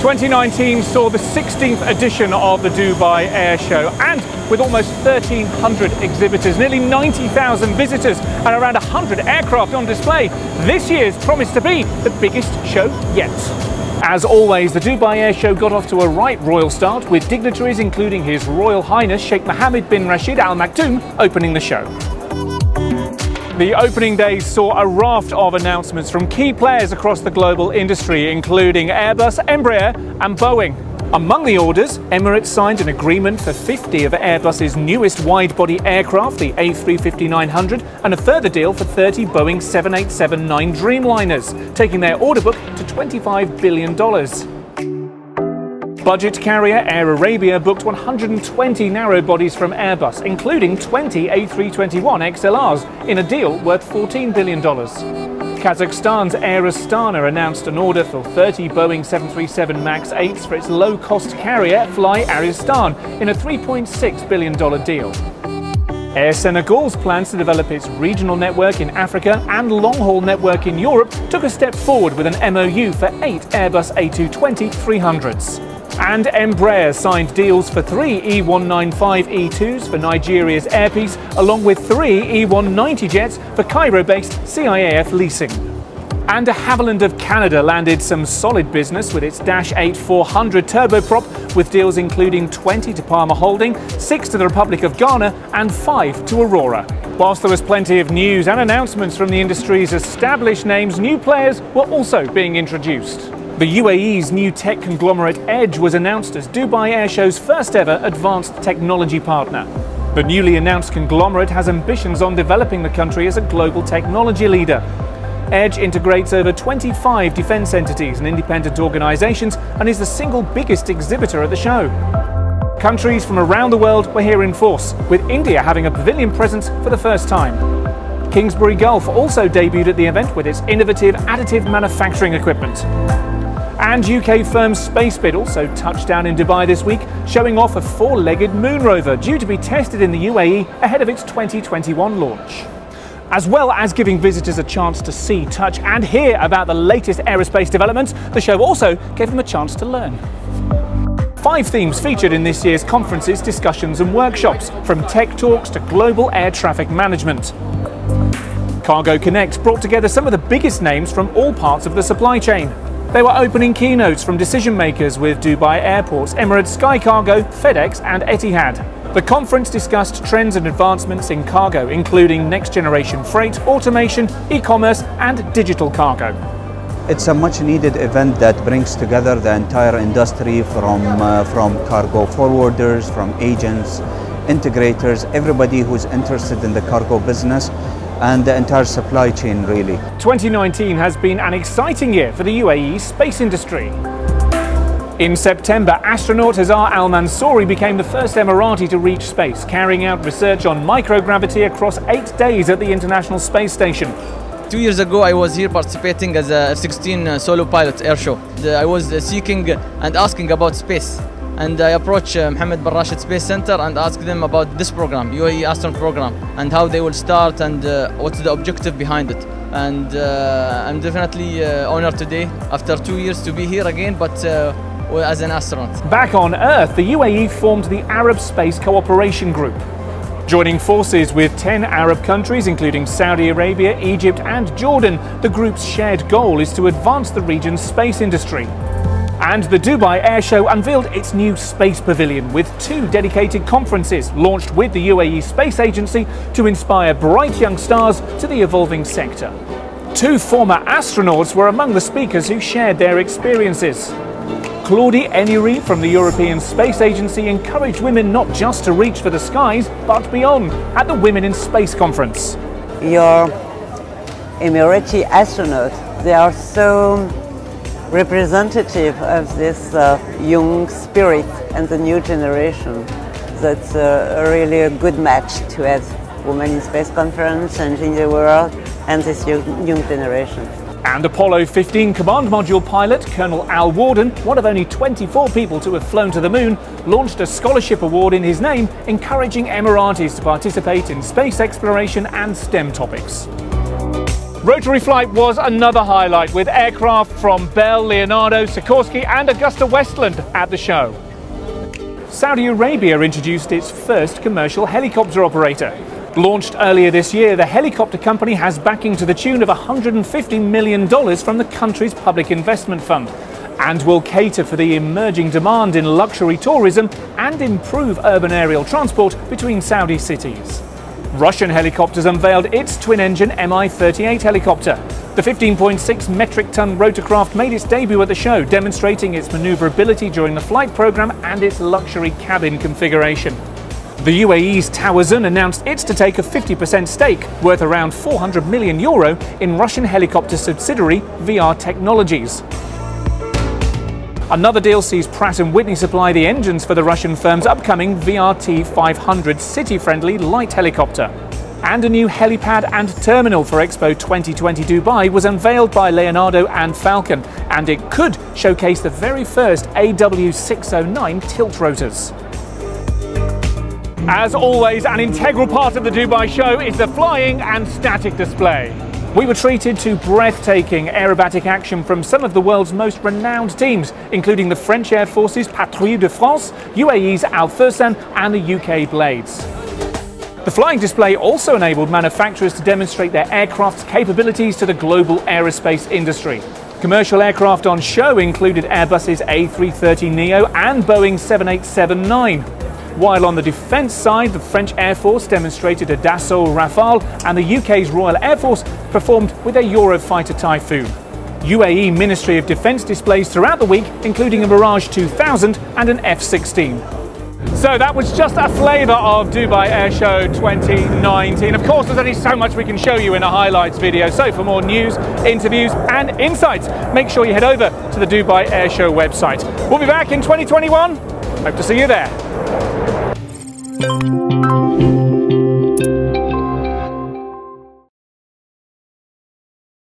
2019 saw the 16th edition of the Dubai Air Show and with almost 1,300 exhibitors, nearly 90,000 visitors and around 100 aircraft on display, this year's promised to be the biggest show yet. As always, the Dubai Air Show got off to a right royal start with dignitaries including His Royal Highness Sheikh Mohammed bin Rashid Al Maktoum opening the show. The opening days saw a raft of announcements from key players across the global industry, including Airbus, Embraer, and Boeing. Among the orders, Emirates signed an agreement for 50 of Airbus's newest wide body aircraft, the A350 900, and a further deal for 30 Boeing 787 9 Dreamliners, taking their order book to $25 billion. Budget carrier Air Arabia booked 120 narrow bodies from Airbus, including 20 A321 XLRs, in a deal worth $14 billion. Kazakhstan's Air Astana announced an order for 30 Boeing 737 MAX 8s for its low-cost carrier Fly Arystan in a $3.6 billion deal. Air Senegal's plans to develop its regional network in Africa and long-haul network in Europe took a step forward with an MOU for eight Airbus A220 300s. And Embraer signed deals for three E195-E2s for Nigeria's Air Peace, along with three E190 jets for Cairo-based CIAF leasing. And de Havilland of Canada landed some solid business with its Dash 8 400 turboprop, with deals including 20 to Palma Holding, 6 to the Republic of Ghana, and 5 to Aurora. Whilst there was plenty of news and announcements from the industry's established names, new players were also being introduced. The UAE's new tech conglomerate Edge was announced as Dubai Airshow's first ever advanced technology partner. The newly announced conglomerate has ambitions on developing the country as a global technology leader. Edge integrates over 25 defence entities and independent organisations and is the single biggest exhibitor at the show. Countries from around the world were here in force, with India having a pavilion presence for the first time. Kingsbury Gulf also debuted at the event with its innovative additive manufacturing equipment. And UK firm Spacebit also touched down in Dubai this week, showing off a four-legged moon rover due to be tested in the UAE ahead of its 2021 launch. As well as giving visitors a chance to see, touch and hear about the latest aerospace developments, the show also gave them a chance to learn. Five themes featured in this year's conferences, discussions and workshops, from tech talks to global air traffic management. Cargo Connect brought together some of the biggest names from all parts of the supply chain. They were opening keynotes from decision makers with Dubai Airports, Emirates Sky Cargo, FedEx, and Etihad. The conference discussed trends and advancements in cargo, including next generation freight, automation, e commerce, and digital cargo. It's a much needed event that brings together the entire industry from, uh, from cargo forwarders, from agents, integrators, everybody who's interested in the cargo business and the entire supply chain really. 2019 has been an exciting year for the UAE space industry. In September, astronaut Hazza Al Mansouri became the first Emirati to reach space, carrying out research on microgravity across eight days at the International Space Station. Two years ago, I was here participating as a F-16 uh, solo pilot air show. I was uh, seeking and asking about space and I approached uh, Mohammed bin Rashid Space Center and asked them about this program, UAE Astronaut Program, and how they will start and uh, what's the objective behind it. And uh, I'm definitely uh, honored today, after two years, to be here again, but uh, as an astronaut. Back on Earth, the UAE formed the Arab Space Cooperation Group. Joining forces with 10 Arab countries, including Saudi Arabia, Egypt, and Jordan, the group's shared goal is to advance the region's space industry. And the Dubai Air Show unveiled its new space pavilion with two dedicated conferences launched with the UAE Space Agency to inspire bright young stars to the evolving sector. Two former astronauts were among the speakers who shared their experiences. Claudie Haigneré from the European Space Agency encouraged women not just to reach for the skies, but beyond at the Women in Space conference. Your Emirati astronauts, they are so representative of this uh, young spirit and the new generation. That's uh, really a good match to have Women in Space Conference and in the world and this young, young generation. And Apollo 15 command module pilot Colonel Al Worden, one of only 24 people to have flown to the moon, launched a scholarship award in his name, encouraging Emiratis to participate in space exploration and STEM topics. Rotary flight was another highlight with aircraft from Bell, Leonardo, Sikorsky and AgustaWestland at the show. Saudi Arabia introduced its first commercial helicopter operator. Launched earlier this year, the helicopter company has backing to the tune of $150 million from the country's public investment fund and will cater for the emerging demand in luxury tourism and improve urban aerial transport between Saudi cities. Russian Helicopters unveiled its twin-engine Mi-38 helicopter. The 15.6 metric ton rotorcraft made its debut at the show, demonstrating its maneuverability during the flight program and its luxury cabin configuration. The UAE's Tawazun announced it's to take a 50% stake, worth around 400 million euro, in Russian helicopter subsidiary VR Technologies. Another deal sees Pratt & Whitney supply the engines for the Russian firm's upcoming VRT 500 city-friendly light helicopter. And a new helipad and terminal for Expo 2020 Dubai was unveiled by Leonardo and Falcon, and it could showcase the very first AW609 tilt rotors. As always, an integral part of the Dubai show is the flying and static display. We were treated to breathtaking aerobatic action from some of the world's most renowned teams, including the French Air Force's Patrouille de France, UAE's Al Fursan, and the UK Blades. The flying display also enabled manufacturers to demonstrate their aircraft's capabilities to the global aerospace industry. Commercial aircraft on show included Airbus's A330neo and Boeing 787-9. While on the defence side, the French Air Force demonstrated a Dassault Rafale and the UK's Royal Air Force performed with a Eurofighter Typhoon. UAE Ministry of Defence displays throughout the week, including a Mirage 2000 and an F-16. So that was just a flavour of Dubai Air Show 2019. Of course, there's only so much we can show you in a highlights video. So for more news, interviews and insights, make sure you head over to the Dubai Air Show website. We'll be back in 2021. Hope to see you there.